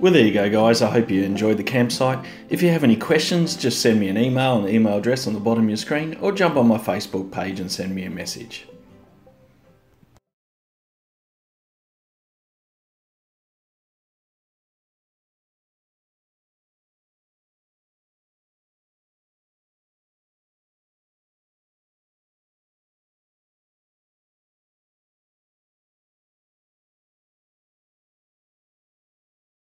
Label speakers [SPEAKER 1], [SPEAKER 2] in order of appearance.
[SPEAKER 1] Well, there you go, guys. I hope you enjoyed the campsite. If you have any questions, just send me an email on the email address on the bottom of your screen or jump on my Facebook page and send me a message.